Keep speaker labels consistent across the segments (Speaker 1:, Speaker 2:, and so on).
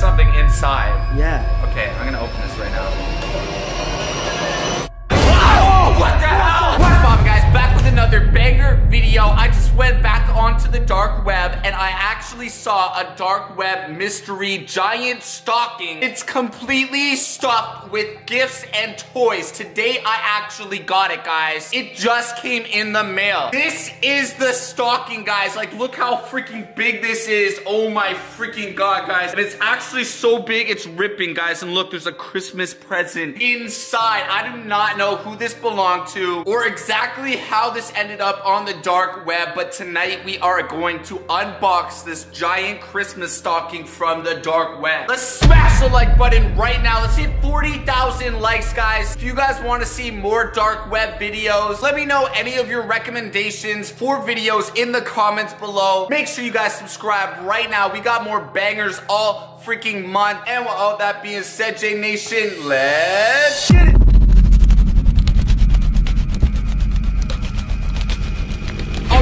Speaker 1: something inside.
Speaker 2: Yeah.
Speaker 1: Okay, I'm gonna open this right now. Whoa! What the hell? What's up, guys? Back with another banger video. I just went back onto the dark web and I actually saw a dark web mystery giant stocking. It's completely stuffed with gifts and toys. Today I actually got it, guys. It just came in the mail. This is the stocking, guys. Like, look how freaking big this is. Oh my freaking god, guys. And it's actually so big, it's ripping, guys. And look, there's a Christmas present inside. I do not know who this belonged to or exactly how this ended up on the dark web, but tonight we are going to unbox this giant Christmas stocking from the dark web. Let's smash the like button right now. Let's hit 40,000 likes, guys. If you guys want to see more dark web videos, let me know any of your recommendations for videos in the comments below. Make sure you guys subscribe right now. We got more bangers all freaking month. And with all that being said, J Nation, let's get it.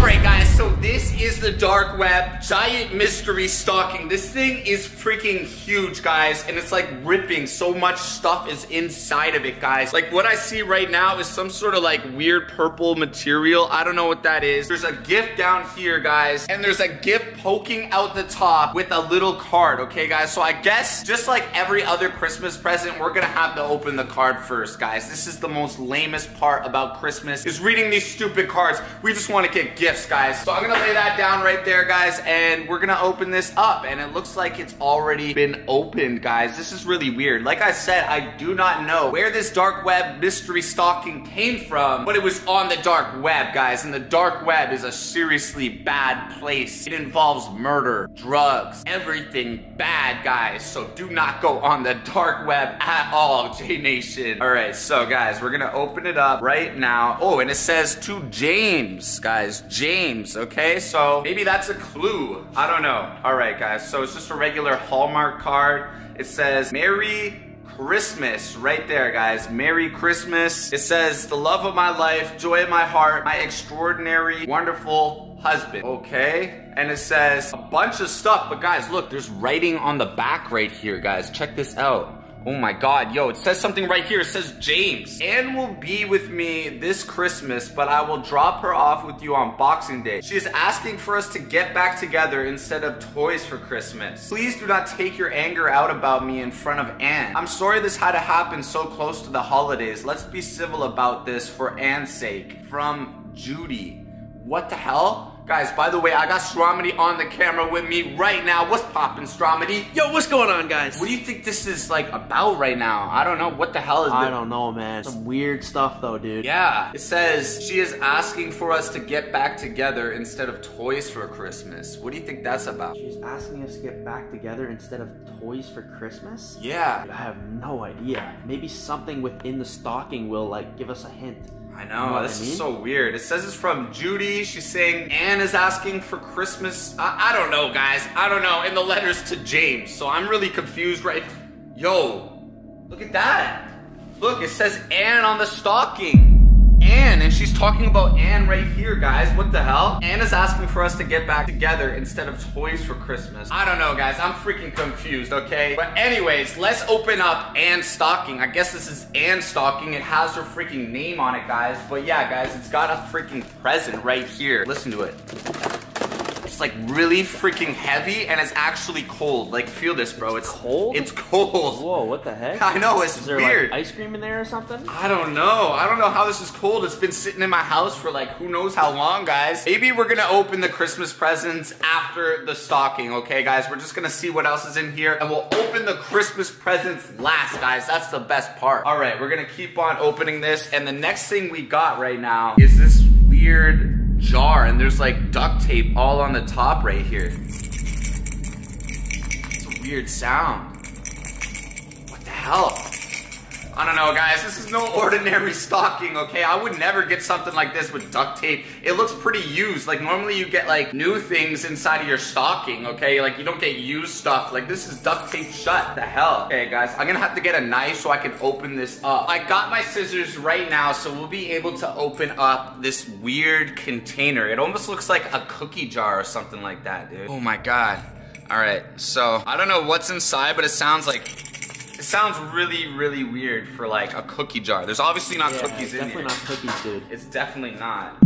Speaker 1: Alright guys, so this is the dark web giant mystery stocking. This thing is freaking huge guys and it's like ripping. So much stuff is inside of it guys. Like what I see right now is some sort of like weird purple material. I don't know what that is. There's a gift down here guys and there's a gift poking out the top with a little card. Okay guys, so I guess just like every other Christmas present, we're gonna have to open the card first guys. This is the most lamest part about Christmas is reading these stupid cards. We just want to get gifts, guys. So I'm gonna lay that down right there, guys, and we're gonna open this up. And it looks like it's already been opened, guys. This is really weird. Like I said, I do not know where this dark web mystery stocking came from, but it was on the dark web, guys. And the dark web is a seriously bad place. It involves murder, drugs, everything bad, guys. So do not go on the dark web at all, J Nation. All right, so guys, we're gonna open it up right now. Oh, and it says to James, guys. James, okay? So maybe that's a clue. I don't know. All right, guys. So it's just a regular Hallmark card. It says Merry Christmas right there, guys. Merry Christmas. It says the love of my life, joy of my heart, my extraordinary, wonderful husband. Okay. And it says a bunch of stuff. But guys, look, there's writing on the back right here, guys. Check this out. Oh my god, yo, it says something right here. It says James. Anne will be with me this Christmas, but I will drop her off with you on Boxing Day. She is asking for us to get back together instead of toys for Christmas. Please do not take your anger out about me in front of Anne. I'm sorry this had to happen so close to the holidays. Let's be civil about this for Anne's sake. From Judy. What the hell? Guys, by the way, I got Stromedy on the camera with me right now. What's poppin', Stromedy?
Speaker 2: Yo, what's going on, guys?
Speaker 1: What do you think this is like about right now? I don't know. What the hell is
Speaker 2: I
Speaker 1: this?
Speaker 2: don't know, man. Some weird stuff, though, dude.
Speaker 1: Yeah, it says she is asking for us to get back together instead of toys for Christmas. What do you think that's about?
Speaker 2: She's asking us to get back together instead of toys for Christmas?
Speaker 1: Yeah,
Speaker 2: I have no idea. Maybe something within the stocking will, like, give us a hint.
Speaker 1: I
Speaker 2: You
Speaker 1: know.
Speaker 2: know
Speaker 1: this
Speaker 2: I
Speaker 1: is so weird. It says it's from Judy. She's saying Anne is asking for Christmas. I, I don't know, guys. I don't know. In the letters to James. So I'm really confused right. Yo, look at that. Look, it says Anne on the stocking. Anne, and she's talking about Anne right here, guys. What the hell? Anne is asking for us to get back together instead of toys for Christmas. I don't know, guys. I'm freaking confused, okay? But anyways, let's open up Anne's stocking. I guess this is Anne's stocking. It has her freaking name on it, guys. But yeah, guys, it's got a freaking present right here. Listen to it. It's like really freaking heavy and it's actually cold. Like, feel this, bro. It's
Speaker 2: cold?
Speaker 1: It's cold.
Speaker 2: Whoa, what the heck?
Speaker 1: I know, it's
Speaker 2: Is there,
Speaker 1: weird.
Speaker 2: like, ice cream in there or something?
Speaker 1: I don't know. I don't know how this is cold. It's been sitting in my house for like who knows how long, guys. Maybe we're gonna open the Christmas presents after the stocking, okay, guys? We're just gonna see what else is in here and we'll open the Christmas presents last, guys. That's the best part. All right, we're gonna keep on opening this. And the next thing we got right now is this weird jar and there's like duct tape all on the top right here. It's a weird sound. What the hell? I don't know, guys. This is no ordinary stocking, okay? I would never get something like this with duct tape. It looks pretty used. Like, normally you get, like, new things inside of your stocking, okay? Like, you don't get used stuff. Like, this is duct tape shut. The hell? Okay, guys. I'm gonna have to get a knife so I can open this up. I got my scissors right now, so we'll be able to open up this weird container. It almost looks like a cookie jar or something like that, dude. Oh my god. All right, so I don't know what's inside, but it sounds like sounds really, really weird for like a cookie jar. There's obviously not
Speaker 2: Yeah,
Speaker 1: cookies
Speaker 2: it's
Speaker 1: in
Speaker 2: definitely not cookies, dude.
Speaker 1: It's definitely not.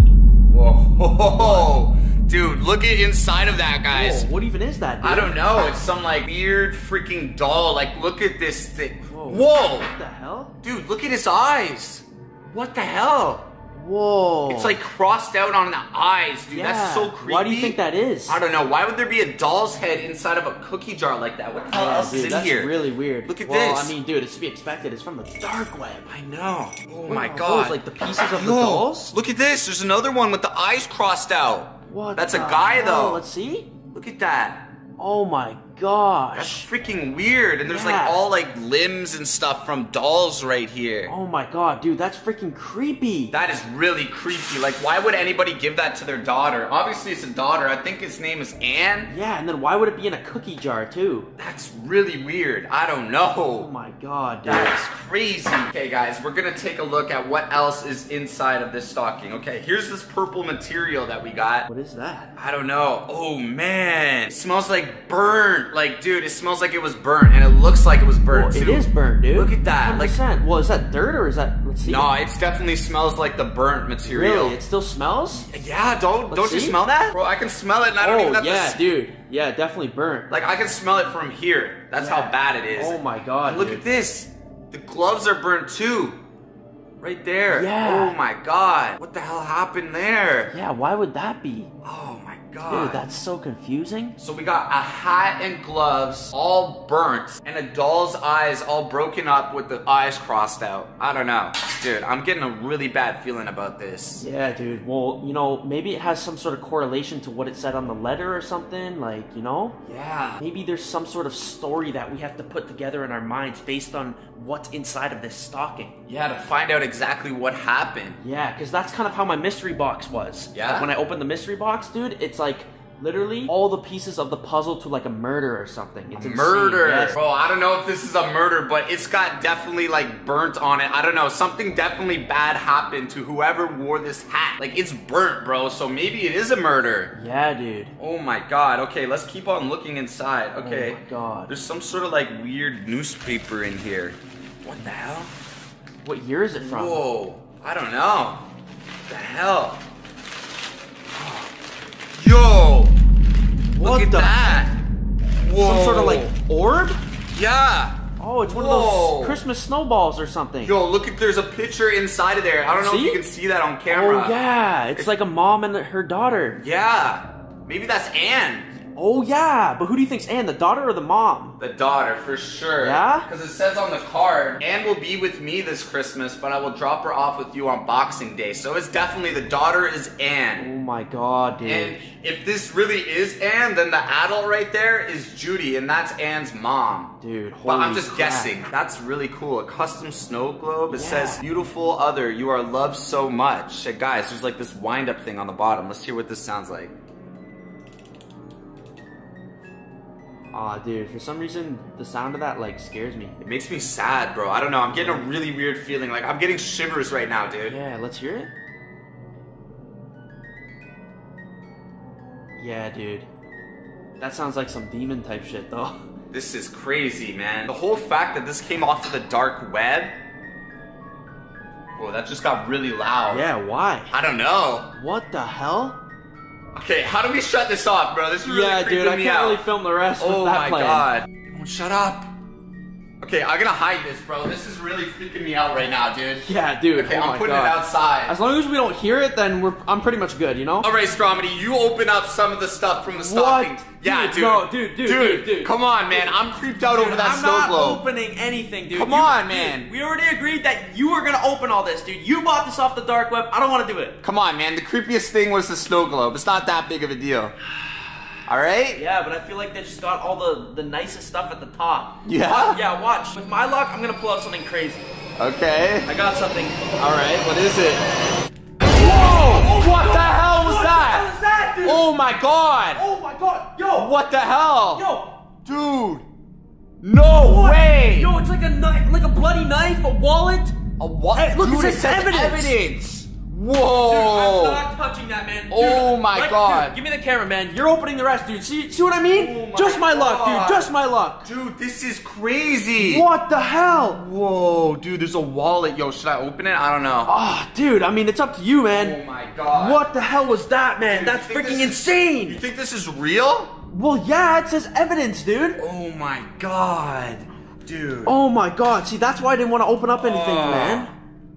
Speaker 1: Whoa, dude, look at inside of that, guys.
Speaker 2: Whoa, what even is that? Dude?
Speaker 1: I don't know. It's some like weird freaking doll. Like, look at this thing.
Speaker 2: Whoa.
Speaker 1: Whoa,
Speaker 2: What the hell?
Speaker 1: dude, look at his eyes. What the hell?
Speaker 2: Whoa.
Speaker 1: It's like crossed out on the eyes, dude.
Speaker 2: yeah.
Speaker 1: That's so creepy.
Speaker 2: Why do you think that is?
Speaker 1: I don't know. Why would there be a doll's head inside of a cookie jar like that? What the oh,
Speaker 2: hell
Speaker 1: else is in
Speaker 2: that's
Speaker 1: here?
Speaker 2: really weird.
Speaker 1: Look at
Speaker 2: well,
Speaker 1: this.
Speaker 2: I mean, dude, it's to be expected. It's from the dark web.
Speaker 1: I know. Oh
Speaker 2: What
Speaker 1: my god.
Speaker 2: those, like the pieces of
Speaker 1: Yo,
Speaker 2: the dolls?
Speaker 1: Look at this. There's another one with the eyes crossed out.
Speaker 2: What?
Speaker 1: That's a guy
Speaker 2: hell?
Speaker 1: though.
Speaker 2: Let's see.
Speaker 1: Look at that.
Speaker 2: Oh my
Speaker 1: That's freaking weird. And there's like all like limbs and stuff from dolls right here.
Speaker 2: Oh my god, dude, that's freaking creepy.
Speaker 1: That is really creepy. Like, why would anybody give that to their daughter? Obviously, it's a daughter. I think his name is Anne.
Speaker 2: yeah, and then why would it be in a cookie jar too?
Speaker 1: That's really weird. I don't know.
Speaker 2: Oh my god, dude.
Speaker 1: That is crazy. Okay, guys, we're gonna take a look at what else is inside of this stocking. Okay, here's this purple material that we got.
Speaker 2: What is that?
Speaker 1: I don't know. Oh man, it smells like burnt. Like, dude, it smells like it was burnt, and it looks like it was burnt
Speaker 2: Oh, it is burnt, dude.
Speaker 1: Look at that, like-
Speaker 2: 100%. well, is that dirt or is that? Let's see.
Speaker 1: No, it definitely smells like the burnt material.
Speaker 2: really, it still smells.
Speaker 1: Yeah, don't
Speaker 2: Let's
Speaker 1: don't you smell that? Bro, I can smell it, and I don't oh, even
Speaker 2: Oh
Speaker 1: have
Speaker 2: yeah,
Speaker 1: to.
Speaker 2: dude. Yeah, definitely burnt.
Speaker 1: Like I can smell it from here. That's how bad it is.
Speaker 2: Oh my god,
Speaker 1: And look
Speaker 2: dude.
Speaker 1: at this. The gloves are burnt too. Right there.
Speaker 2: Yeah.
Speaker 1: Oh my god. What the hell happened there?
Speaker 2: Yeah, why would that be?
Speaker 1: Oh my god.
Speaker 2: Dude, that's so confusing.
Speaker 1: So we got a hat and gloves all burnt and a doll's eyes all broken up with the eyes crossed out. I don't know. Dude, I'm getting a really bad feeling about this.
Speaker 2: Yeah, dude. Well, you know, maybe it has some sort of correlation to what it said on the letter or something. Like, you know,
Speaker 1: Yeah.
Speaker 2: maybe there's some sort of story that we have to put together in our minds based on what's inside of this stocking.
Speaker 1: Yeah, to find out exactly what happened.
Speaker 2: Yeah, because that's kind of how my mystery box was.
Speaker 1: Yeah?
Speaker 2: Like, when I opened the mystery box, dude, it's like literally all the pieces of the puzzle to like a murder or something. It's insane,
Speaker 1: Murder.
Speaker 2: yes.
Speaker 1: Bro, I don't know if this is a murder, but it's got definitely like burnt on it. I don't know. Something definitely bad happened to whoever wore this hat. Like it's burnt, bro. So maybe it is a murder.
Speaker 2: Yeah, dude.
Speaker 1: Oh my god. Okay, let's keep on looking inside. Oh okay.
Speaker 2: Oh my god.
Speaker 1: There's some sort of like weird newspaper in here. What the hell?
Speaker 2: What year is it from?
Speaker 1: Whoa. I don't know. What the hell?
Speaker 2: What
Speaker 1: Look at
Speaker 2: the-
Speaker 1: that! Whoa!
Speaker 2: Some sort of like orb?
Speaker 1: Yeah!
Speaker 2: Oh, it's one of those Christmas snowballs or something.
Speaker 1: Yo, look at there's a picture inside of there. I don't know if you can see that on camera.
Speaker 2: Oh yeah, it's like a mom and her daughter.
Speaker 1: Yeah. Maybe that's Anne.
Speaker 2: Oh yeah, but who do you think's Anne, the daughter or the mom?
Speaker 1: The daughter, for sure.
Speaker 2: Yeah?
Speaker 1: Because it says on the card, Anne will be with me this Christmas, but I will drop her off with you on Boxing Day. So it's definitely the daughter is Anne.
Speaker 2: Oh my god, dude.
Speaker 1: And if this really is Anne, then the adult right there is Judy, and that's Anne's mom.
Speaker 2: dude,
Speaker 1: But I'm just
Speaker 2: crap.
Speaker 1: guessing. That's really cool. A custom snow globe. It
Speaker 2: Yeah.
Speaker 1: says, Beautiful other, you are loved so much. Hey, guys, there's like this wind up thing on the bottom. Let's hear what this sounds like.
Speaker 2: Aw, dude, for some reason the sound of that like scares me.
Speaker 1: It makes me sad, bro. I don't know. I'm getting a really weird feeling. Like, I'm getting shivers right now, dude.
Speaker 2: Yeah, let's hear it. Yeah, dude. That sounds like some demon type shit though.
Speaker 1: This is crazy, man. The whole fact that this came off of the dark web. Whoa, that just got really loud.
Speaker 2: Yeah, why?
Speaker 1: I don't know.
Speaker 2: What the hell?
Speaker 1: Okay, how do we shut this off, bro? This is really
Speaker 2: yeah, dude, I can't
Speaker 1: out.
Speaker 2: really film the rest
Speaker 1: Oh
Speaker 2: with that
Speaker 1: my god. Don't shut up. Okay, I'm gonna hide this, bro. This is really freaking me out right now, dude.
Speaker 2: Yeah, dude.
Speaker 1: Okay,
Speaker 2: oh
Speaker 1: I'm putting
Speaker 2: god.
Speaker 1: it outside.
Speaker 2: As long as we don't hear it, then we're I'm pretty much good, you know?
Speaker 1: Alright, Stromedy, you open up some of the stuff from the stocking. Yeah,
Speaker 2: Dude,
Speaker 1: dude.
Speaker 2: no, dude, dude, dude, dude.
Speaker 1: Come on, man. I'm creeped out over that
Speaker 2: I'm
Speaker 1: snow
Speaker 2: not
Speaker 1: globe.
Speaker 2: opening anything, dude.
Speaker 1: Come
Speaker 2: You-
Speaker 1: on,
Speaker 2: dude,
Speaker 1: man.
Speaker 2: We already agreed that you were gonna open all this, dude. You bought this off the dark web. I don't want to do it.
Speaker 1: Come on, man. The creepiest thing was the snow globe. It's not that big of a deal. Alright?
Speaker 2: Yeah, but I feel like they just got all the the nicest stuff at the top.
Speaker 1: Yeah?
Speaker 2: Wa- yeah. Watch. With my luck, I'm gonna pull out something crazy.
Speaker 1: Okay.
Speaker 2: I got something.
Speaker 1: Alright, what is it? Whoa! What the hell was
Speaker 2: What
Speaker 1: that?
Speaker 2: is that, dude?
Speaker 1: Oh my god!
Speaker 2: Oh my god. Yo.
Speaker 1: What the hell?
Speaker 2: Yo.
Speaker 1: Dude! No
Speaker 2: What?
Speaker 1: way!
Speaker 2: Yo, it's like a knife, like a bloody knife, a wallet.
Speaker 1: A what?
Speaker 2: Hey, look, it
Speaker 1: Dude,
Speaker 2: says evidence.
Speaker 1: evidence. Whoa!
Speaker 2: I'm not touching that, man. Dude,
Speaker 1: Oh my
Speaker 2: let-
Speaker 1: God.
Speaker 2: dude, give me the camera, man. You're opening the rest, dude. See, see what I mean?
Speaker 1: Oh my
Speaker 2: just my luck, dude. Just my luck.
Speaker 1: Dude, this is crazy.
Speaker 2: What the hell?
Speaker 1: Whoa, dude, there's a wallet. Yo, should I open it? I don't know.
Speaker 2: Ah, dude. I mean, it's up to you, man.
Speaker 1: Oh my god.
Speaker 2: What the hell was that, man?
Speaker 1: Dude,
Speaker 2: That's freaking
Speaker 1: insane. is- You think this is real?
Speaker 2: Well, yeah, it says evidence, dude.
Speaker 1: Oh my god. Dude.
Speaker 2: Oh my god. See, that's why I didn't want to open up anything,
Speaker 1: Oh.
Speaker 2: man.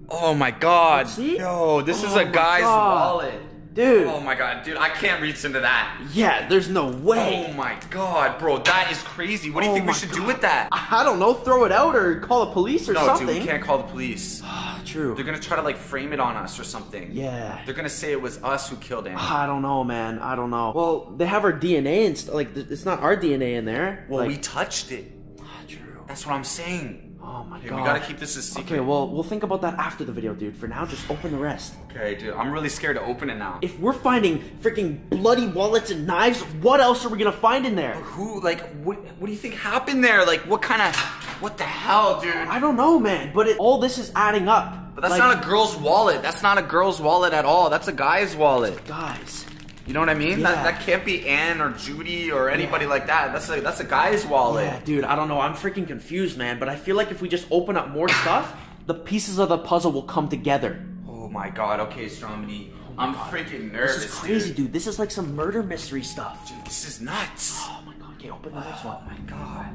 Speaker 1: Oh my god.
Speaker 2: See?
Speaker 1: Yo, this is
Speaker 2: Oh
Speaker 1: a guy's
Speaker 2: God.
Speaker 1: wallet.
Speaker 2: Dude.
Speaker 1: Oh my god, dude, I can't reach into that.
Speaker 2: Yeah, there's no way.
Speaker 1: Oh my god, bro, that is crazy. What do you
Speaker 2: Oh
Speaker 1: think we should do with that?
Speaker 2: I don't know. Throw it out or call the police or
Speaker 1: No,
Speaker 2: something.
Speaker 1: No, dude, we can't call the police.
Speaker 2: True.
Speaker 1: They're gonna try to like frame it on us or something.
Speaker 2: Yeah.
Speaker 1: They're gonna say it was us who killed him.
Speaker 2: I don't know, man. I don't know. Well, they have our DNA and st- like it's not our DNA in there.
Speaker 1: Well,
Speaker 2: like,
Speaker 1: we touched it.
Speaker 2: True.
Speaker 1: That's what I'm saying.
Speaker 2: Oh my
Speaker 1: Okay,
Speaker 2: god.
Speaker 1: we gotta keep this a secret.
Speaker 2: Okay, well, we'll think about that after the video, dude. For now, just open the rest.
Speaker 1: Okay, dude, I'm really scared to open it now.
Speaker 2: If we're finding freaking bloody wallets and knives, what else are we gonna find in there?
Speaker 1: Who, like, what, what do you think happened there? Like, what kind of, what the hell, dude?
Speaker 2: I don't know, man. But it, all this is adding up.
Speaker 1: But that's
Speaker 2: Like,
Speaker 1: not a girl's wallet. That's not a girl's wallet at all. That's a guy's wallet.
Speaker 2: guys.
Speaker 1: You know what I mean?
Speaker 2: Yeah.
Speaker 1: That, that can't be Anne or Judy or anybody like that. That's a that's a guy's wallet.
Speaker 2: Yeah, dude. I don't know. I'm freaking confused, man. But I feel like if we just open up more stuff, the pieces of the puzzle will come together.
Speaker 1: Oh my god. Okay, Stromedy. Oh I'm freaking nervous.
Speaker 2: This is crazy, dude. This is like some murder mystery stuff.
Speaker 1: Dude, this is nuts.
Speaker 2: Oh my god. Okay, open the next
Speaker 1: Oh
Speaker 2: one.
Speaker 1: my god.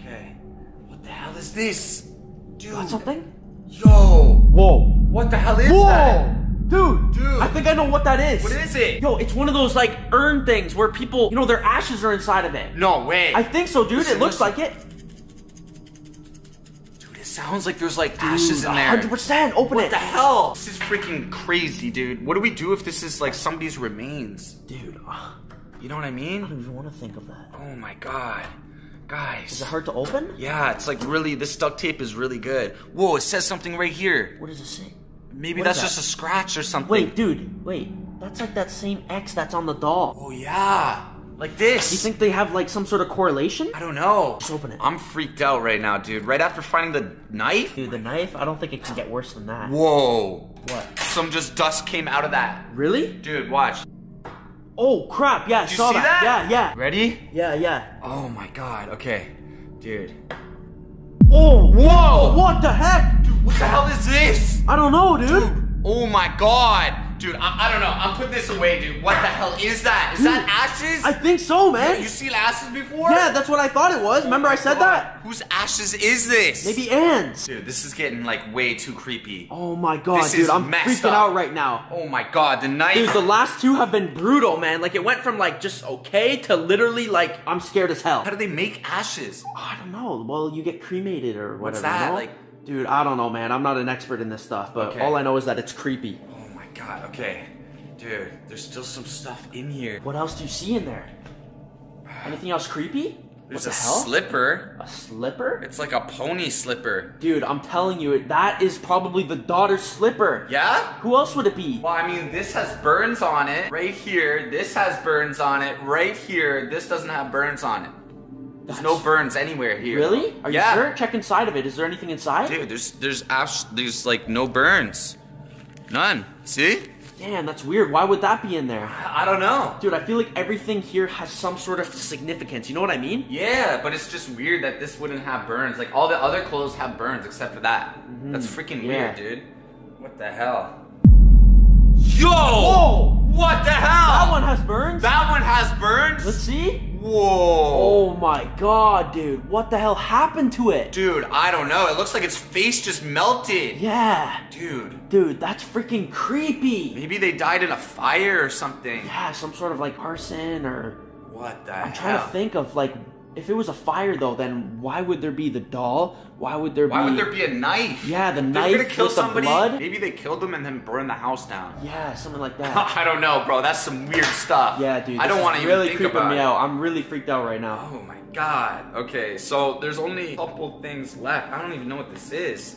Speaker 1: Okay. What the hell is this? Dude.
Speaker 2: Got something?
Speaker 1: Yo.
Speaker 2: Whoa.
Speaker 1: What the hell is
Speaker 2: Whoa!
Speaker 1: that?
Speaker 2: Dude,
Speaker 1: Dude.
Speaker 2: I think I know what that is.
Speaker 1: What is it?
Speaker 2: Yo, it's one of those like urn things where people, you know, their ashes are inside of it.
Speaker 1: No way.
Speaker 2: I think so, dude.
Speaker 1: Listen,
Speaker 2: it looks
Speaker 1: listen.
Speaker 2: like it.
Speaker 1: Dude, it sounds like there's like ashes in there.
Speaker 2: 100%. Open
Speaker 1: What
Speaker 2: it.
Speaker 1: What the hell? This is freaking crazy, dude. What do we do if this is like somebody's remains?
Speaker 2: Dude, ugh,
Speaker 1: You know what I mean?
Speaker 2: I don't even want to think of that.
Speaker 1: Oh my god. Guys.
Speaker 2: Is it hard to open?
Speaker 1: Yeah, it's like really, this duct tape is really good. Whoa, it says something right here.
Speaker 2: What does it say?
Speaker 1: Maybe
Speaker 2: What
Speaker 1: that's
Speaker 2: is
Speaker 1: just
Speaker 2: that?
Speaker 1: a scratch or something.
Speaker 2: Wait, dude, wait. That's like that same X that's on the doll.
Speaker 1: Oh yeah. Like this.
Speaker 2: You think they have like some sort of correlation?
Speaker 1: I don't know.
Speaker 2: Just open it.
Speaker 1: I'm freaked out right now, dude. Right after finding the knife?
Speaker 2: Dude, the knife, I don't think it can get worse than that.
Speaker 1: Whoa.
Speaker 2: What?
Speaker 1: Some just dust came out of that.
Speaker 2: Really?
Speaker 1: Dude, watch.
Speaker 2: Oh, crap. Yeah, I
Speaker 1: Did you
Speaker 2: saw
Speaker 1: see that?
Speaker 2: Yeah, yeah.
Speaker 1: Ready?
Speaker 2: Yeah, yeah.
Speaker 1: Oh my god. Okay. Dude.
Speaker 2: Oh,
Speaker 1: Whoa!
Speaker 2: What the heck?
Speaker 1: What the hell is this?
Speaker 2: I don't know, dude.
Speaker 1: Oh my god. Dude, I, I don't know. I'm putting this away, dude. What the hell is that? Is that ashes?
Speaker 2: I think so, man.
Speaker 1: Yeah, you seen ashes before?
Speaker 2: Yeah, that's what I thought it was. Remember I said that?
Speaker 1: Whose ashes is this?
Speaker 2: Maybe Anne's.
Speaker 1: Dude, this is getting like way too creepy.
Speaker 2: Oh my god,
Speaker 1: This
Speaker 2: dude,
Speaker 1: is
Speaker 2: I'm freaking
Speaker 1: up.
Speaker 2: out right now.
Speaker 1: Oh my god, the knife.
Speaker 2: Dude, the last two have been brutal, man. Like it went from like just okay to literally like I'm scared as hell.
Speaker 1: How do they make ashes?
Speaker 2: I don't know. Well, you get cremated or whatever.
Speaker 1: What's that? Like-
Speaker 2: dude, I don't know, man. I'm not an expert in this stuff, but
Speaker 1: Okay.
Speaker 2: all I know is that it's creepy.
Speaker 1: Oh my god, okay. Dude, there's still some stuff in here.
Speaker 2: What else do you see in there? Anything else creepy?
Speaker 1: There's
Speaker 2: what
Speaker 1: a
Speaker 2: the hell?
Speaker 1: slipper.
Speaker 2: A slipper?
Speaker 1: It's like a pony slipper.
Speaker 2: Dude, I'm telling you, that is probably the daughter's slipper.
Speaker 1: Yeah?
Speaker 2: Who else would it be?
Speaker 1: Well, I mean, this has burns on it right here. This has burns on it right here. This doesn't have burns on it. There's no burns anywhere here.
Speaker 2: Really? Are
Speaker 1: yeah.
Speaker 2: you sure? Check inside of it. Is there anything inside?
Speaker 1: Dude, there's there's there's like no burns. None. See?
Speaker 2: Damn, that's weird. Why would that be in there?
Speaker 1: I don't know.
Speaker 2: Dude, I feel like everything here has some sort of significance. You know what I mean?
Speaker 1: Yeah, but it's just weird that this wouldn't have burns. Like all the other clothes have burns except for that. Mm-hmm. That's freaking.
Speaker 2: Yeah.
Speaker 1: weird, dude. What the hell? Yo!
Speaker 2: Whoa!
Speaker 1: What the hell?
Speaker 2: That one has burns?
Speaker 1: That one has burns?
Speaker 2: Let's see.
Speaker 1: Whoa.
Speaker 2: Oh my god, dude. What the hell happened to it?
Speaker 1: Dude, I don't know. It looks like its face just melted.
Speaker 2: Yeah.
Speaker 1: Dude,
Speaker 2: Dude, that's freaking creepy.
Speaker 1: maybe they died in a fire or something.
Speaker 2: Yeah, some sort of like arson or.
Speaker 1: What the
Speaker 2: I'm trying to think of like. If it was a fire though, then why would there be the doll? Why would there
Speaker 1: Why
Speaker 2: be.
Speaker 1: would there be a knife?
Speaker 2: Yeah, the knife
Speaker 1: They're gonna kill somebody.
Speaker 2: blood?
Speaker 1: Maybe they killed them and then burned the house down.
Speaker 2: Yeah, something like that.
Speaker 1: I don't know, bro. That's some weird stuff.
Speaker 2: Yeah, dude.
Speaker 1: I don't want to
Speaker 2: really
Speaker 1: even think
Speaker 2: creeping me
Speaker 1: it.
Speaker 2: out. I'm really freaked out right now.
Speaker 1: Oh my god. Okay, so there's only a couple things left. I don't even know what this is.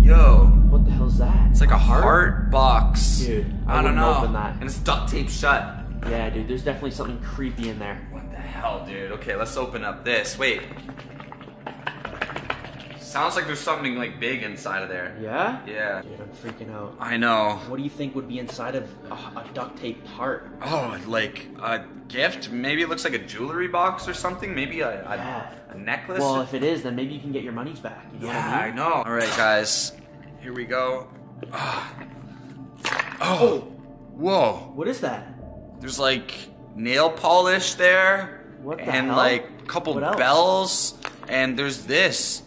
Speaker 1: Yo,
Speaker 2: What the hell's that?
Speaker 1: it's like a heart box.
Speaker 2: Dude, I
Speaker 1: I, don't know.
Speaker 2: open that.
Speaker 1: And it's duct taped shut.
Speaker 2: Yeah, dude. There's definitely something creepy in there.
Speaker 1: Hell, dude? Okay, let's open up this. Wait. Sounds like there's something like big inside of there.
Speaker 2: Yeah?
Speaker 1: Yeah.
Speaker 2: Dude, I'm freaking out.
Speaker 1: I know.
Speaker 2: What do you think would be inside of a, a duct tape heart?
Speaker 1: Oh, like a gift? Maybe it looks like a jewelry box or something. Maybe a, a,
Speaker 2: Yeah.
Speaker 1: a necklace.
Speaker 2: Well, if it is, then maybe you can get your monies back. You know
Speaker 1: yeah,
Speaker 2: I
Speaker 1: I know. All right, guys. Here we go. Ah. Oh. Whoa.
Speaker 2: What is that?
Speaker 1: There's like nail polish there.
Speaker 2: What
Speaker 1: and
Speaker 2: hell?
Speaker 1: like a couple
Speaker 2: What else?
Speaker 1: bells. And there's this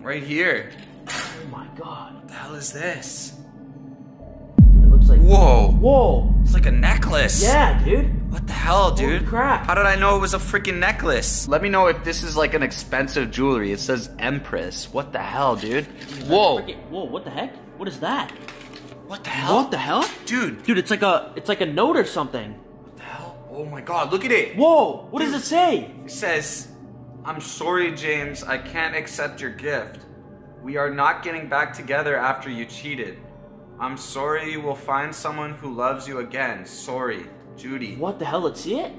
Speaker 1: right here.
Speaker 2: Oh my god.
Speaker 1: What the hell is this?
Speaker 2: It looks like.
Speaker 1: Whoa.
Speaker 2: Whoa!
Speaker 1: It's like a necklace.
Speaker 2: Yeah, dude.
Speaker 1: What the hell, dude?
Speaker 2: crap.
Speaker 1: How did I know it was a freaking necklace? Let me know if this is like an expensive jewelry. It says Empress. What the hell, dude? Whoa.
Speaker 2: Whoa, what the heck? What is that?
Speaker 1: What the hell?
Speaker 2: What the hell?
Speaker 1: Dude,
Speaker 2: Dude, it's like a it's like a note or something.
Speaker 1: What the hell? Oh my god, look at it.
Speaker 2: Whoa! What does it say?
Speaker 1: It says, I'm sorry, James, I can't accept your gift. We are not getting back together after you cheated. I'm sorry you will find someone who loves you again. Sorry, Judy.
Speaker 2: What the hell? Let's see it.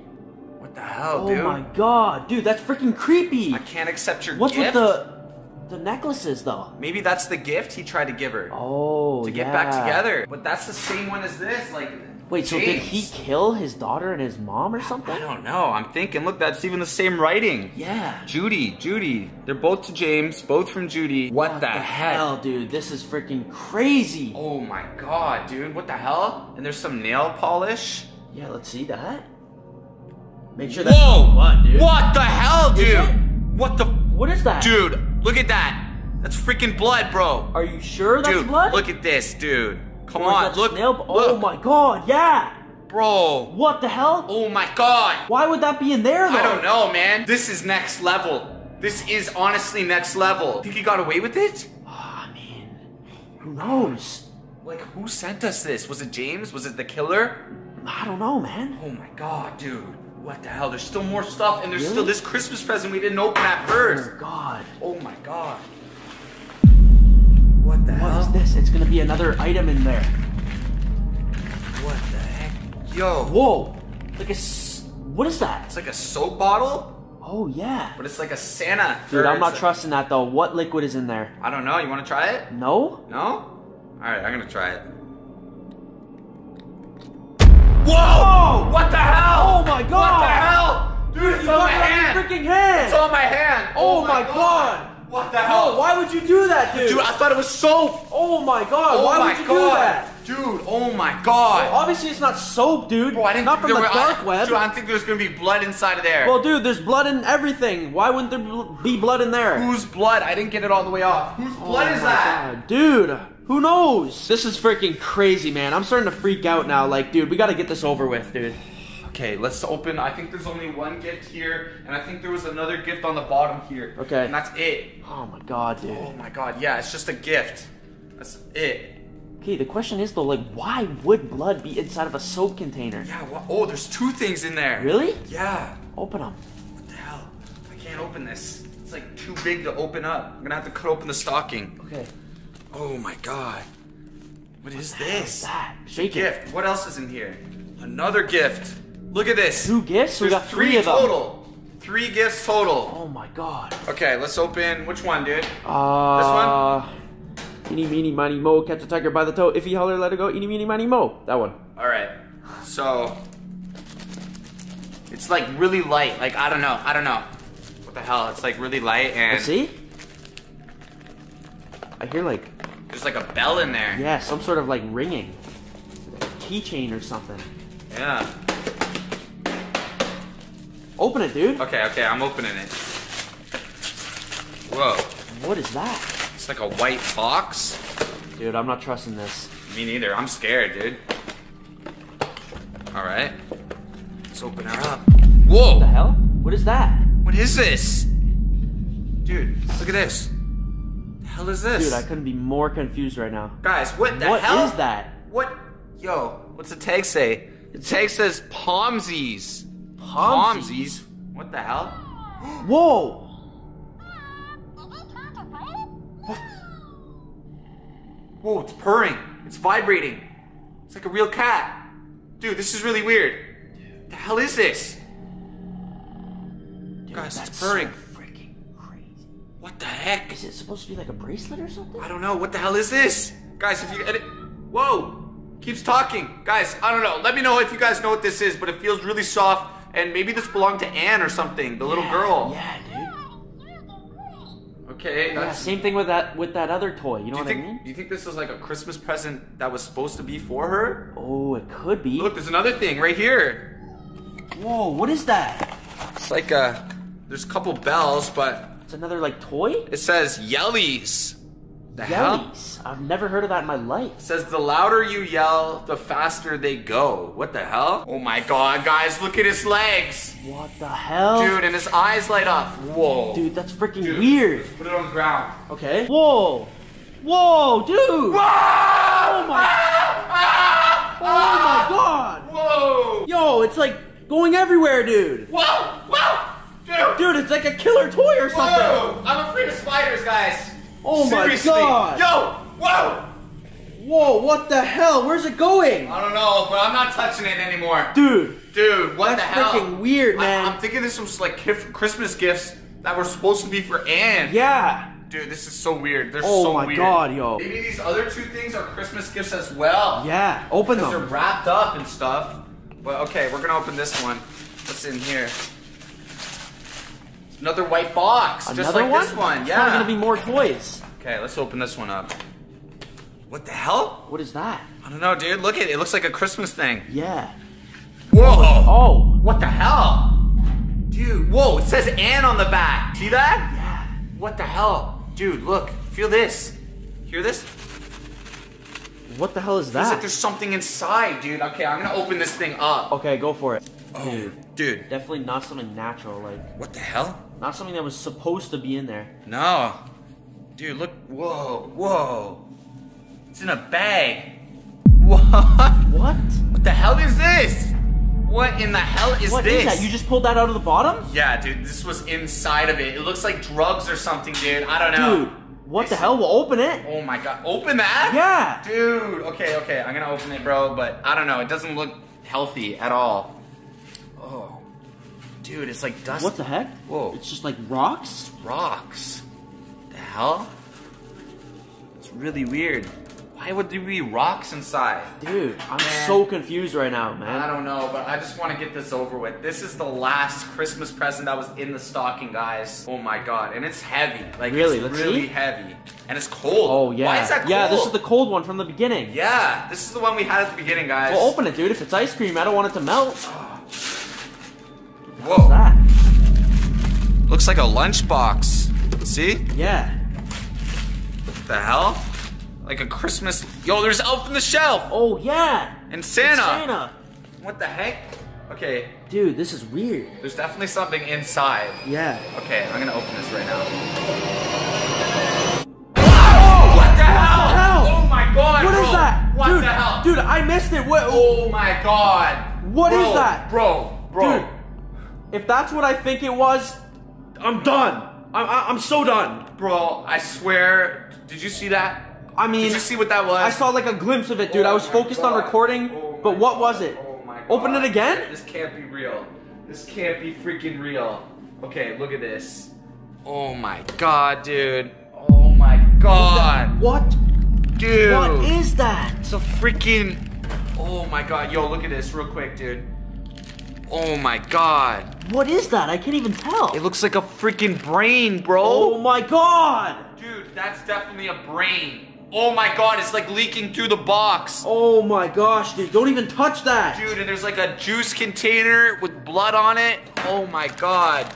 Speaker 1: What the hell,
Speaker 2: Oh
Speaker 1: dude?
Speaker 2: Oh my god, dude, that's freaking creepy.
Speaker 1: I can't accept your
Speaker 2: What's
Speaker 1: gift.
Speaker 2: What's with the the necklaces though?
Speaker 1: Maybe that's the gift he tried to give her.
Speaker 2: Oh,
Speaker 1: to get
Speaker 2: yeah.
Speaker 1: back together. But that's the same one as this, like
Speaker 2: Wait, so did he kill his daughter and his mom or something?
Speaker 1: I don't know. I'm thinking, look, that's even the same writing.
Speaker 2: Yeah.
Speaker 1: Judy, Judy. They're both to James, both from Judy. What,
Speaker 2: What
Speaker 1: the, heck?
Speaker 2: hell, dude? This is freaking crazy.
Speaker 1: Oh my god, dude. What the hell? And there's some nail polish.
Speaker 2: Yeah, let's see that. Make sure that's
Speaker 1: Whoa!
Speaker 2: blood, dude.
Speaker 1: What the hell, dude? What the
Speaker 2: What is that?
Speaker 1: Dude, look at that. That's freaking blood, bro.
Speaker 2: Are you sure that's
Speaker 1: dude,
Speaker 2: blood?
Speaker 1: look at this, dude. Come on, look.
Speaker 2: Nail... Oh my god, yeah.
Speaker 1: Bro.
Speaker 2: What the hell?
Speaker 1: Oh my god.
Speaker 2: Why would that be in there though?
Speaker 1: I don't know, man. This is next level. This is honestly next level. Think he got away with it?
Speaker 2: Ah, I mean, who knows?
Speaker 1: Like, who sent us this? Was it James? Was it the killer?
Speaker 2: I don't know, man.
Speaker 1: Oh my god, dude. What the hell? There's still more stuff, and there's
Speaker 2: Really?
Speaker 1: still this Christmas present we didn't open at first.
Speaker 2: Oh
Speaker 1: first.
Speaker 2: god.
Speaker 1: Oh my god. What the
Speaker 2: What
Speaker 1: hell?
Speaker 2: is this? It's gonna be another item in there.
Speaker 1: What the heck? Yo.
Speaker 2: Whoa! Like a. What is that?
Speaker 1: It's like a soap bottle,
Speaker 2: Oh yeah.
Speaker 1: but it's like a Santa.
Speaker 2: Dude, I'm not trusting that though. What liquid is in there?
Speaker 1: I don't know. You want to try it?
Speaker 2: No?
Speaker 1: No? Alright, I'm gonna try it.
Speaker 2: Whoa!
Speaker 1: Whoa! What the hell?
Speaker 2: Oh my god!
Speaker 1: What the hell? Dude, it's
Speaker 2: You
Speaker 1: on my
Speaker 2: it on your
Speaker 1: hand!
Speaker 2: freaking hand!
Speaker 1: It's on my hand!
Speaker 2: Oh, oh my god!
Speaker 1: What the hell?
Speaker 2: Oh, why would you do that, dude?
Speaker 1: Dude, I thought it was soap!
Speaker 2: oh my god!
Speaker 1: Oh
Speaker 2: why
Speaker 1: my
Speaker 2: would you do
Speaker 1: god!
Speaker 2: that?
Speaker 1: Dude, oh my god!
Speaker 2: Obviously, it's not soap, dude.
Speaker 1: Bro, I didn't
Speaker 2: not
Speaker 1: think
Speaker 2: from
Speaker 1: there
Speaker 2: the
Speaker 1: were,
Speaker 2: dark
Speaker 1: I,
Speaker 2: web.
Speaker 1: Dude, I didn't think there's gonna be blood inside of there.
Speaker 2: Well, dude, there's blood in everything. Why wouldn't there be blood in there?
Speaker 1: Whose blood? I didn't get it all the way off. Whose oh blood
Speaker 2: Oh
Speaker 1: is
Speaker 2: my
Speaker 1: that?
Speaker 2: God, Dude, who knows? This is freaking crazy, man. I'm starting to freak out now. Like, dude, we gotta get this over with, dude.
Speaker 1: Okay, let's open. I think there's only one gift here, and I think there was another gift on the bottom here.
Speaker 2: Okay.
Speaker 1: And that's it.
Speaker 2: Oh my god, dude.
Speaker 1: Oh my god, yeah, it's just a gift. That's it.
Speaker 2: Okay, the question is though, like, why would blood be inside of a soap container?
Speaker 1: Yeah, wha- oh, there's two things in there.
Speaker 2: Really?
Speaker 1: Yeah.
Speaker 2: Open them.
Speaker 1: What the hell? I can't open this. It's like too big to open up. I'm gonna have to cut open the stocking.
Speaker 2: Okay.
Speaker 1: Oh my god. What is
Speaker 2: What's
Speaker 1: this?
Speaker 2: that? Shake it.
Speaker 1: Gift. What else is in here? Another gift. Look at this.
Speaker 2: Two gifts? We
Speaker 1: There's
Speaker 2: got three of them.
Speaker 1: total. Three gifts total.
Speaker 2: Oh my god.
Speaker 1: Okay, let's open. Which one, dude?
Speaker 2: Uh. This one? Eeny, meeny, miny, mo, catch a tiger by the toe. If he holler, let it go. Eeny, meeny, miny, mo. That one.
Speaker 1: All right. So it's like really light. Like I don't know. I don't know. What the hell? It's like really light and
Speaker 2: Let's see. I hear like,
Speaker 1: there's like a bell in there.
Speaker 2: yeah, some sort of like ringing. Keychain or something.
Speaker 1: Yeah.
Speaker 2: Open it, dude.
Speaker 1: Okay, okay, I'm opening it. Whoa.
Speaker 2: What is that?
Speaker 1: It's like a white box.
Speaker 2: Dude, I'm not trusting this.
Speaker 1: Me neither. I'm scared, dude. All right. Let's open her up. Whoa.
Speaker 2: What the hell? What is that?
Speaker 1: What is this? Dude, look at this. The hell is this?
Speaker 2: Dude, I couldn't be more confused right now.
Speaker 1: Guys, what the
Speaker 2: What
Speaker 1: hell?
Speaker 2: is that?
Speaker 1: What? Yo, what's the tag say? The tag says Pomsies.
Speaker 2: Pomsies?
Speaker 1: What the hell?
Speaker 2: Whoa!
Speaker 1: Whoa, it's purring. It's vibrating. It's like a real cat. Dude, this is really weird. The hell is this?
Speaker 2: Dude,
Speaker 1: Guys, it's purring.
Speaker 2: So freaking crazy.
Speaker 1: What the heck?
Speaker 2: Is it supposed to be like a bracelet or something?
Speaker 1: I don't know. What the hell is this? Guys, if you edit. Whoa! Keeps talking. Guys, I don't know. Let me know if you guys know what this is, but it feels really soft. And maybe this belonged to Anne or something, the little girl.
Speaker 2: Yeah, dude.
Speaker 1: Okay,
Speaker 2: Yeah, same thing with that with that other toy. You know
Speaker 1: you
Speaker 2: what
Speaker 1: think?
Speaker 2: I mean?
Speaker 1: Do you think this was like a Christmas present that was supposed to be for her?
Speaker 2: Oh, it could be.
Speaker 1: Look, there's another thing right here.
Speaker 2: Whoa, what is that?
Speaker 1: It's like a. There's a couple bells, but
Speaker 2: It's another like toy?
Speaker 1: it says Yellies. The hell?
Speaker 2: Yellies. I've never heard of that in my life.
Speaker 1: Says the louder you yell, the faster they go. What the hell? Oh my god, guys, look at his legs.
Speaker 2: What the hell?
Speaker 1: Dude, and his eyes light up. Whoa.
Speaker 2: Dude, that's freaking
Speaker 1: Dude,
Speaker 2: weird.
Speaker 1: Put it on the ground.
Speaker 2: Okay. Whoa. Whoa, dude.
Speaker 1: Whoa! Oh
Speaker 2: my- Oh my god.
Speaker 1: Whoa!
Speaker 2: Yo, it's like going everywhere, dude.
Speaker 1: Whoa! Whoa! Dude!
Speaker 2: Dude, it's like a killer toy or something.
Speaker 1: Whoa! I'm afraid of spiders, guys.
Speaker 2: Oh my God.
Speaker 1: Yo! Whoa!
Speaker 2: Whoa, what the hell? Where's it going?
Speaker 1: I don't know, but I'm not touching it anymore.
Speaker 2: Dude,
Speaker 1: Dude, what
Speaker 2: that's
Speaker 1: the hell?
Speaker 2: freaking weird, man.
Speaker 1: I'm thinking this was like Christmas gifts that were supposed to be for Anne.
Speaker 2: yeah.
Speaker 1: Dude, this is so weird. They're
Speaker 2: Oh
Speaker 1: so weird. Oh my.
Speaker 2: God, yo.
Speaker 1: Maybe these other two things are Christmas gifts as well.
Speaker 2: Yeah, open
Speaker 1: Because they're wrapped up and stuff. But okay, we're gonna open this one. What's in here? Another white box, just like
Speaker 2: one?
Speaker 1: this one.
Speaker 2: There's
Speaker 1: Yeah.
Speaker 2: probably gonna be more toys.
Speaker 1: Okay, let's open this one up. What the hell?
Speaker 2: What is that?
Speaker 1: I don't know, dude. Look at it. It looks like a Christmas thing.
Speaker 2: Yeah.
Speaker 1: Whoa!
Speaker 2: Oh.
Speaker 1: What the hell? Dude, whoa, it says Anne on the back. See that?
Speaker 2: Yeah.
Speaker 1: What the hell? Dude, look. Feel this. Hear this?
Speaker 2: What the hell is
Speaker 1: Feels like there's something inside, dude. Okay, I'm gonna open this thing up.
Speaker 2: Okay, go for it.
Speaker 1: Dude. Dude.
Speaker 2: Definitely not something natural, like
Speaker 1: What the hell?
Speaker 2: Not something that was supposed to be in there.
Speaker 1: No. Dude, look. Whoa, whoa. It's in a bag. What?
Speaker 2: What?
Speaker 1: What the hell is this? What in the hell is
Speaker 2: What
Speaker 1: this?
Speaker 2: is that? You just pulled that out of the bottom?
Speaker 1: Yeah, dude, this was inside of it. It looks like drugs or something, dude. I don't know.
Speaker 2: Dude, what the hell? We'll open it.
Speaker 1: Oh my god. Open that?
Speaker 2: Yeah.
Speaker 1: Dude, okay, okay. I'm gonna open it, bro, but I don't know. It doesn't look healthy at all. Oh. Dude, it's like dust.
Speaker 2: What the heck?
Speaker 1: Whoa.
Speaker 2: It's just like rocks?
Speaker 1: Rocks. The hell? It's really weird. Why would there be rocks inside?
Speaker 2: Dude, I'm
Speaker 1: Man.
Speaker 2: so confused right now, man.
Speaker 1: I don't know, but I just want to get this over with. This is the last Christmas present that was in the stocking, guys. Oh my god, and it's heavy. Like
Speaker 2: Really?
Speaker 1: it's really
Speaker 2: see?
Speaker 1: heavy, and it's cold.
Speaker 2: Oh yeah.
Speaker 1: Why is that cold?
Speaker 2: Yeah, this is the cold one from the beginning.
Speaker 1: Yeah, this is the one we had at the beginning, guys.
Speaker 2: Well, open it, dude. If it's ice cream, I don't want it to melt.
Speaker 1: Oh, Whoa,
Speaker 2: What's that?
Speaker 1: looks like a lunchbox. See?
Speaker 2: Yeah.
Speaker 1: What the hell? Like a Christmas. Yo, there's Elf on the Shelf
Speaker 2: Oh yeah.
Speaker 1: and Santa.
Speaker 2: Santa.
Speaker 1: What the heck? Okay,
Speaker 2: Dude, this is weird.
Speaker 1: there's definitely something inside.
Speaker 2: Yeah.
Speaker 1: Okay, I'm gonna open this right now. Oh, what the hell?
Speaker 2: hell?
Speaker 1: Oh my god!
Speaker 2: What is
Speaker 1: bro.
Speaker 2: that?
Speaker 1: What
Speaker 2: dude,
Speaker 1: the hell?
Speaker 2: Dude, I missed it. What?
Speaker 1: Oh my god!
Speaker 2: What is
Speaker 1: is
Speaker 2: that?
Speaker 1: bro? Bro,
Speaker 2: Dude, if that's what I think it was, I'm done. I'm, I'm so done.
Speaker 1: bro! I swear. Did you see that?
Speaker 2: I mean,
Speaker 1: Did you see what that was?
Speaker 2: I saw like a glimpse of it, dude. I
Speaker 1: Oh
Speaker 2: was
Speaker 1: my
Speaker 2: focused on recording,
Speaker 1: Oh
Speaker 2: but what
Speaker 1: God.
Speaker 2: was it?
Speaker 1: Oh my
Speaker 2: Open it again?
Speaker 1: This can't be real. This can't be freaking real. Okay, look at this. Oh my god, dude. Oh my god.
Speaker 2: What?
Speaker 1: Dude.
Speaker 2: What is that?
Speaker 1: It's a freaking. Oh my god. Yo, look at this real quick, dude. Oh my god.
Speaker 2: What is that? I can't even tell.
Speaker 1: It looks like a freaking brain, bro.
Speaker 2: Oh my god!
Speaker 1: Dude, that's definitely a brain. Oh my god, it's like leaking through the box.
Speaker 2: Oh my gosh, dude! Don't even touch that.
Speaker 1: Dude, and there's like a juice container with blood on it. Oh my god.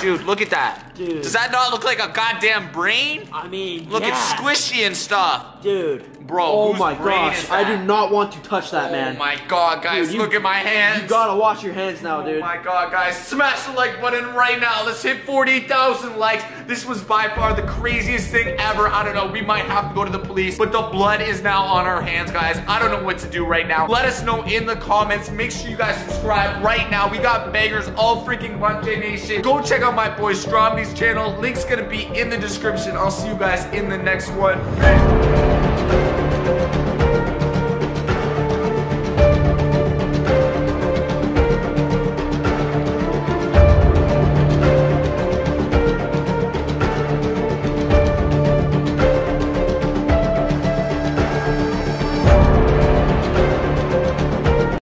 Speaker 1: Dude, look at that.
Speaker 2: Dude.
Speaker 1: Does that not look like a goddamn brain?
Speaker 2: I mean,
Speaker 1: Look,
Speaker 2: yeah.
Speaker 1: it's squishy and stuff.
Speaker 2: dude.
Speaker 1: Bro,
Speaker 2: Oh my gosh, I do not want to touch that, oh man.
Speaker 1: Oh my god, guys,
Speaker 2: Dude, you-
Speaker 1: look at my hands.
Speaker 2: You gotta wash your hands now,
Speaker 1: oh
Speaker 2: dude.
Speaker 1: Oh my god, guys, smash the like button right now. Let's hit 40,000 likes. This was by far the craziest thing ever. I don't know, we might have to go to the police, but the blood is now on our hands, guys. I don't know what to do right now. Let us know in the comments. Make sure you guys subscribe right now. We got beggars all freaking Bunch Nation. Go check out my boy Channel. Link's gonna be in the description. I'll see you guys in the next one. Peace.